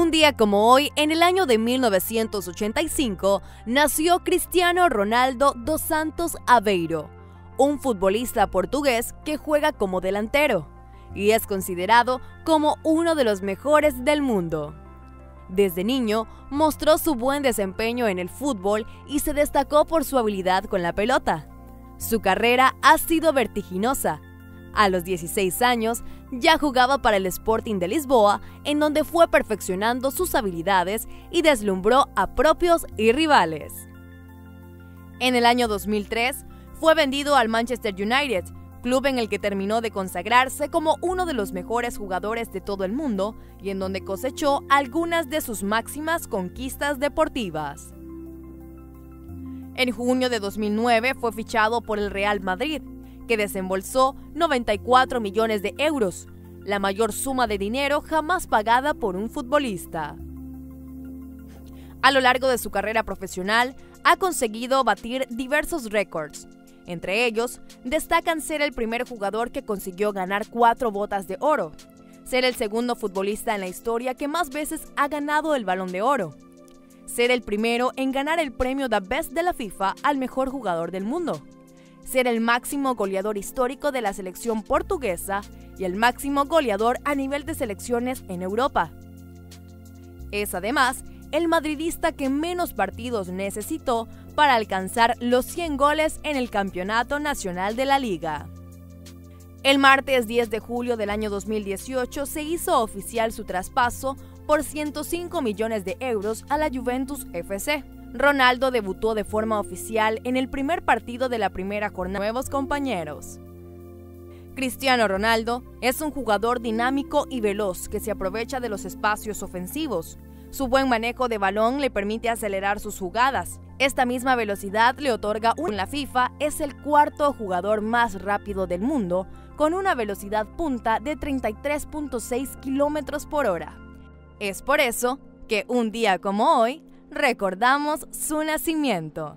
Un día como hoy, en el año de 1985, nació Cristiano Ronaldo dos Santos Aveiro, un futbolista portugués que juega como delantero y es considerado como uno de los mejores del mundo. Desde niño mostró su buen desempeño en el fútbol y se destacó por su habilidad con la pelota. Su carrera ha sido vertiginosa. A los 16 años ya jugaba para el Sporting de Lisboa, en donde fue perfeccionando sus habilidades y deslumbró a propios y rivales. En el año 2003 fue vendido al Manchester United, club en el que terminó de consagrarse como uno de los mejores jugadores de todo el mundo y en donde cosechó algunas de sus máximas conquistas deportivas. En junio de 2009 fue fichado por el Real Madrid, que desembolsó 94 millones de euros, la mayor suma de dinero jamás pagada por un futbolista. A lo largo de su carrera profesional, ha conseguido batir diversos récords. Entre ellos, destacan ser el primer jugador que consiguió ganar cuatro botas de oro, ser el segundo futbolista en la historia que más veces ha ganado el balón de oro, ser el primero en ganar el premio The Best de la FIFA al mejor jugador del mundo, ser el máximo goleador histórico de la selección portuguesa y el máximo goleador a nivel de selecciones en Europa. Es además el madridista que menos partidos necesitó para alcanzar los 100 goles en el Campeonato Nacional de la Liga. El martes 10 de julio del año 2018 se hizo oficial su traspaso por 105 millones de euros a la Juventus FC. Ronaldo debutó de forma oficial en el primer partido de la primera jornada. Nuevos compañeros. Cristiano Ronaldo es un jugador dinámico y veloz que se aprovecha de los espacios ofensivos. Su buen manejo de balón le permite acelerar sus jugadas. Esta misma velocidad le otorga un... La FIFA es el cuarto jugador más rápido del mundo, con una velocidad punta de 33.6 km por hora. Es por eso que un día como hoy recordamos su nacimiento.